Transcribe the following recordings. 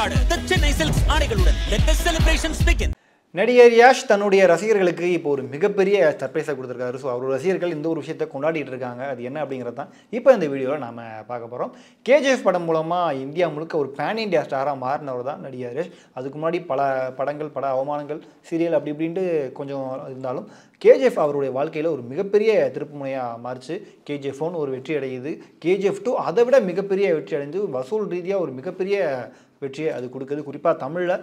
கொண்டாடு. சென்னை சில்க்ஸ் ஆடைகளுடன். நடிகர் யாஷ் தன்னுடைய ரசிகர்களுக்கு இப்போ ஒரு மிகப்பெரிய சர்ப்ரைஸை கொடுத்துருக்காரு. ஸோ அவர் ரசிகர்கள் இந்த ஒரு விஷயத்தை கொண்டாடிட்டு இருக்காங்க. அது என்ன அப்படிங்கிறது தான் இப்போ இந்த வீடியோவில் நாம் பார்க்க போகிறோம் கேஜிஎஃப் படம் மூலமாக இந்தியா முழுக்க ஒரு பேன் இண்டியா ஸ்டாராக மாறினவர் தான் நடிகர் யாஷ். அதுக்கு முன்னாடி பல படங்கள் பல அவமானங்கள் சீரியல் அப்படி இப்படின்ட்டு கொஞ்சம் இருந்தாலும் கேஜிஎஃப் அவருடைய வாழ்க்கையில் ஒரு மிகப்பெரிய திருப்புமுனையாக மாறிச்சு. கேஜிஎஃப் ஒன் ஒரு வெற்றி அடையுது. கேஜிஎஃப் டூ அதை விட மிகப்பெரிய வெற்றி அடைந்து வசூல் ரீதியாக ஒரு மிகப்பெரிய வெற்றியை அது கொடுக்குது. குறிப்பாக தமிழில்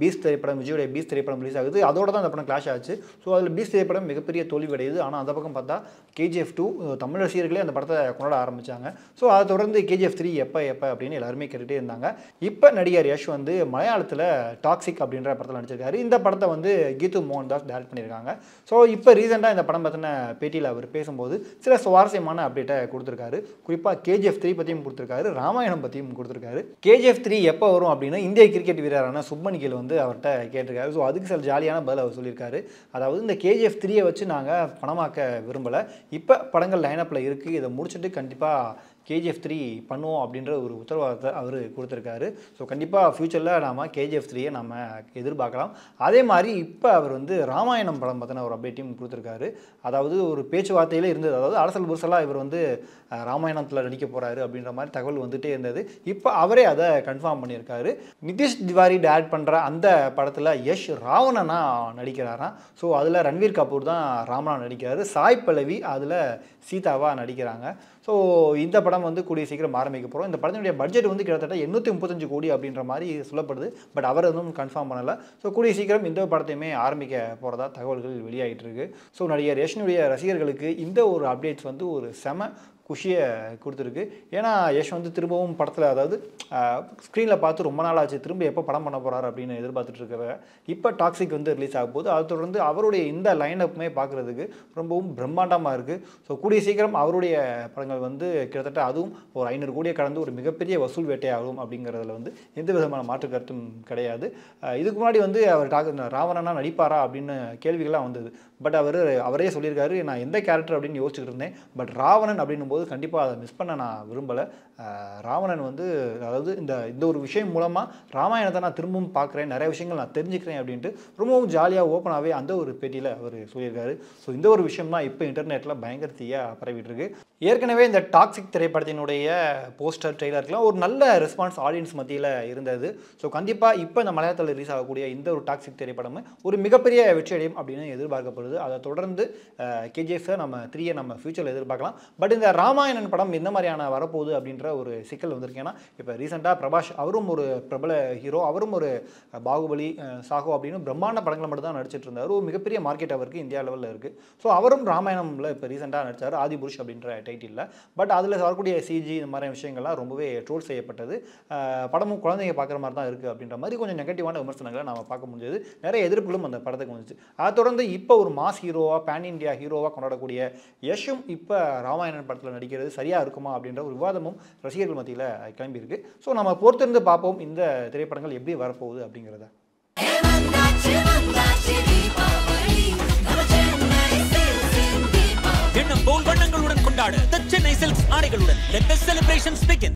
பீஸ் திரைப்படம் விஜயோடைய பீஸ் திரைப்படம் ரிலீஸ் ஆகுது. அதோட தான் அந்த படம் கிளாஷ் ஆச்சு. ஸோ அதில் பீஸ் திரைப்படம் மிகப்பெரிய தோல்வி அடையுது ஆனால் அந்த பக்கம் பார்த்தா கேஜிஎஃப் டூ தமிழ் ரசிகர்களே அந்த படத்தை கொண்டாட ஆரம்பித்தாங்க ஸோ அதை தொடர்ந்து கேஜிஎஃப் த்ரீ எப்போ எப்போ அப்படின்னு எல்லாருமே கேட்டுகிட்டே இருந்தாங்க. இப்போ நடிகர் யஷ் வந்து மலையாளத்தில் டாக்ஸிக் அப்படின்ற படத்தில் நடிச்சிருக்காரு. இந்த படத்தை வந்து கீது மோகன் தாஸ் டேரக்ட் பண்ணியிருக்காங்க. ஸோ இப்போ ரீசெண்டாக இந்த படம் பற்றின பேட்டியில் அவர் பேசும்போது சில சுவாரஸ்யமான அப்டேட்டை கொடுத்துருக்காரு. குறிப்பாக கேஜிஎஃப் த்ரீ பற்றியும் கொடுத்துருக்காரு. ராமாயணம் பற்றியும் கொடுத்துருக்காரு. கேஜிஎஃப் த்ரீ எப்போ வரும் அப்படின்னு இந்திய கிரிக்கெட் வீரரான சுப்மன் கில் வந்து அவர்கிட்ட கேட்டிருக்காரு. ஸோ அதுக்கு சில ஜாலியான பதில் அவர் சொல்லியிருக்காரு. அதாவது இந்த கேஜிஎஃப் த்ரீயை வச்சு நாங்கள் பணமாக்க விரும்பலை. இப்போ படங்கள் லைனப்பில் இருக்குது இதை முடிச்சுட்டு கண்டிப்பாக கேஜிஎஃப் த்ரீ பண்ணுவோம் அப்படின்ற ஒரு உத்தரவாதத்தை அவர் கொடுத்துருக்காரு. ஸோ கண்டிப்பாக ஃப்யூச்சரில் நாம் கேஜிஎஃப் த்ரீயை நம்ம எதிர்பார்க்கலாம். அதே மாதிரி இப்போ அவர் வந்து ராமாயணம் படம் பற்றின ஒரு அப்டேட்டையும் கொடுத்துருக்காரு. அதாவது ஒரு பேச்சுவார்த்தையில் இருந்தது. அதாவது அரசல் புரசலாக இவர் வந்து ராமாயணத்தில் நடிக்க போகிறாரு அப்படின்ற மாதிரி தகவல் வந்துகிட்டே இருந்தது. இப்போ அவரே அதை கன்ஃபார்ம் பண்ணியிருக்காரு. நிதிஷ் திவாரி டேரக்ட் பண்ணுற அந்த படத்தில் யஷ் ராவணனா நடிக்கிறாராம் ஸோ அதில் ரன்வீர் கபூர் தான் ராமனா நடிக்கிறாரு. சாய் பல்லவி அதில் சீதாவாக நடிக்கிறாங்க. ஸோ இந்த படம் படம் வந்து கூடிய சீக்கிரம் ஆரம்பிக்க போகிறோம் இந்த படத்தினுடைய பட்ஜெட் வந்து கிட்டத்தட்ட எண்ணூற்றி முப்பத்தஞ்சு கோடி அப்படின்ற மாதிரி சொல்லப்படுது. பட் அவர் எதுவும் கன்ஃபார்ம் பண்ணலை. ஸோ கூடிய சீக்கிரம் இந்த படத்தையுமே ஆரம்பிக்க போகிறதா தகவல்கள் வெளியாகிட்டு இருக்கு. ஸோ நடிகர் ரேஷனுடைய ரசிகர்களுக்கு இந்த ஒரு அப்டேட்ஸ் வந்து ஒரு செம குஷியை கொடுத்துருக்கு. ஏன்னா யஷ் வந்து திரும்பவும் படத்தில் அதாவது ஸ்க்ரீனில் பார்த்து ரொம்ப நாள் ஆச்சு திரும்ப எப்போ படம் பண்ண போகிறாரு அப்படின்னு எதிர்பார்த்துட்டு இருக்கவ இப்போ டாக்ஸிக் வந்து ரிலீஸ் ஆக போகுது. அதை தொடர்ந்து அவருடைய இந்த லைனப்புமே பார்க்குறதுக்கு ரொம்பவும் பிரம்மாண்டமாக இருக்குது ஸோ கூடிய சீக்கிரம் அவருடைய படங்கள் வந்து கிட்டத்தட்ட அதுவும் ஒரு ஐநூறு கோடியை கடந்து ஒரு மிகப்பெரிய வசூல் வேட்டையாகும் அப்படிங்கிறதுல வந்து எந்த விதமான மாற்று கருத்தும் கிடையாது. இதுக்கு முன்னாடி வந்து அவர் டாக் ராவணனா நடிப்பாரா அப்படின்னு கேள்விகள்லாம் வந்தது. பட் அவர் அவரே சொல்லியிருக்காரு நான் எந்த கேரக்டர் அப்படின்னு யோசிச்சுட்டு இருந்தேன். பட் ராவணன் அப்படின்னும் போது கண்டிப்பாக அதை மிஸ் பண்ண நான் விரும்பலை. ராவணன் வந்து அதாவது இந்த இந்த ஒரு விஷயம் மூலமாக ராமாயணத்தை நான் திரும்பவும் பார்க்குறேன் நிறைய விஷயங்கள் நான் தெரிஞ்சுக்கிறேன் அப்படின்ட்டு ரொம்பவும் ஜாலியாக ஓப்பனாகவே அந்த ஒரு பேட்டியில் அவர் சொல்லியிருக்காரு. ஸோ இந்த ஒரு விஷயம் தான் இப்போ இன்டர்நெட்டில் பயங்கர தீயாக பரவிட்டுருக்கு ஏற்கனவே இந்த டாக்ஸிக் திரைப்படத்தினுடைய போஸ்டர் ட்ரெய்லருக்குலாம் ஒரு நல்ல ரெஸ்பான்ஸ் ஆடியன்ஸ் மத்தியில் இருந்தது. ஸோ கண்டிப்பாக இப்போ இந்த மலையாளத்தில் ரிலீஸ் ஆகக்கூடிய இந்த ஒரு டாக்ஸிக் திரைப்படம் ஒரு மிகப்பெரிய வெற்றி அடையும் அப்படின்னு எதிர்பார்க்கப்படுது. அதை தொடர்ந்து கேஜிஎஃப் நம்ம த்ரீயை நம்ம ஃபியூச்சரில் எதிர்பார்க்கலாம். பட் இந்த ராம் ராமாயணன் படம் எந்த மாதிரியான வரப்போகுது அப்படின்ற ஒரு சிக்கல் வந்திருக்கு. ஏன்னா இப்போ ரீசெண்டாக பிரபாஷ் அவரும் ஒரு பிரபல ஹீரோ அவரும் ஒரு பாகுபலி சாகோ அப்படின்னு பிரம்மாண்ட படங்களை மட்டும் தான் நடிச்சிட்டு இருந்தார். ஒரு மிகப்பெரிய மார்க்கெட் அவருக்கு இந்தியா லெவலில் இருக்குது ஸோ அவரும் ராமாயணமில் இப்போ ரீசெண்டாக நடிச்சார் ஆதிபுருஷ் அப்படின்ற டைட்டிலில் பட் அதில் வரக்கூடிய சிஜி இந்த மாதிரி விஷயங்கள்லாம் ரொம்பவே ட்ரோல் செய்யப்பட்டது. படமும் குழந்தைங்க பார்க்குற மாதிரி தான் இருக்குது அப்படின்ற மாதிரி கொஞ்சம் நெகட்டிவான விமர்சனங்களை நம்ம பார்க்க முடிஞ்சது. நிறைய எதிர்ப்புகளும் அந்த படத்துக்கு வந்துச்சு. அதை தொடர்ந்து இப்போ ஒரு மாஸ் ஹீரோவாக பேன் இந்தியா ஹீரோவாக கொண்டாடக்கூடிய யஷும் இப்போ ராமாயணன் படத்தில் நடிக்கிறது சரியாக இருக்குமா அப்படின்ற ஒரு விவாதமும் ரசிகர்கள் மத்தியில் கிளம்பியிருக்கு. ஸோ நம்ம பொறுத்திருந்து பார்ப்போம் இந்த திரைப்படங்கள் எப்படி வரப்போகுது அப்படிங்கிறத. எண்ணம் போல் வண்ணங்களுடன் கொண்டாடு. தச்சு சென்னை சில்க்ஸ் ஆடைகளுடன். Let the.